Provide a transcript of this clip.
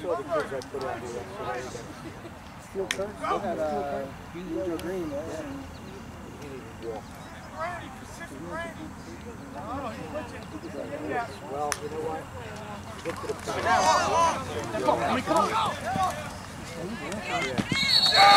saw the kids I put on here yesterday. Steel curtain, still had uh, Joe Greene. Yeah. He. Well, you know what? Get to the. Come on, come on. Yeah.